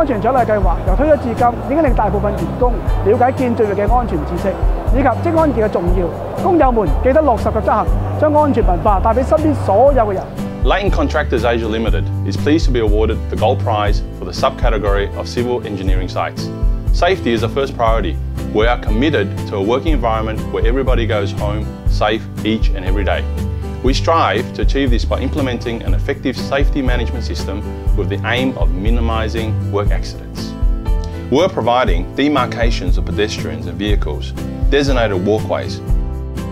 安全獎勵計劃由推出至今，已經令大部分員工了解建造業嘅安全知識，以及職安健嘅重要。工友們記得落實及執行，將安全文化帶俾身邊所有嘅人。Leighton Contractors Asia Limited is pleased to be awarded the Gold Prize for the subcategory of civil engineering sites. Safety is a first priority. We are committed to a working environment where everybody goes home safe each and every day. We strive to achieve this by implementing an effective safety management system with the aim of minimising work accidents. We're providing demarcations of pedestrians and vehicles, designated walkways.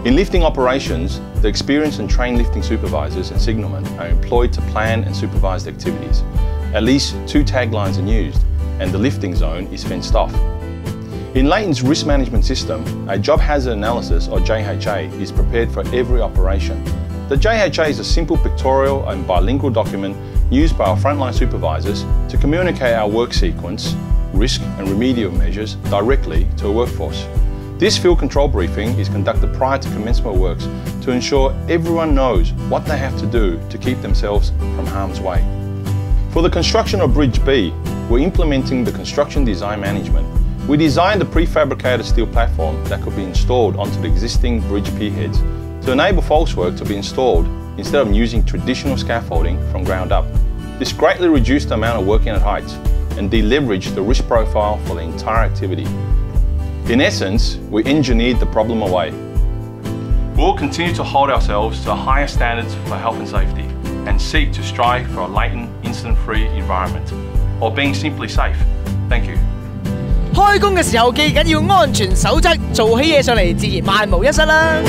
In lifting operations, the experienced and trained lifting supervisors and signalmen are employed to plan and supervise the activities. At least two taglines are used, and the lifting zone is fenced off. In Leighton's risk management system, a job hazard analysis or JHA is prepared for every operation. The JHA is a simple pictorial and bilingual document used by our frontline supervisors to communicate our work sequence, risk and remedial measures directly to a workforce. This field control briefing is conducted prior to commencement works to ensure everyone knows what they have to do to keep themselves from harm's way. For the construction of Bridge B, we're implementing the construction design management. We designed a prefabricated steel platform that could be installed onto the existing bridge pierheads to enable falsework to be installed instead of using traditional scaffolding from ground up. This greatly reduced the amount of working at heights and deleveraged the risk profile for the entire activity. In essence, we engineered the problem away. We'll continue to hold ourselves to higher standards for health and safety and seek to strive for a latent, incident-free environment, or being simply safe. Thank you. 开工嘅时候记紧要安全守则，做起嘢上嚟自然万无一失啦。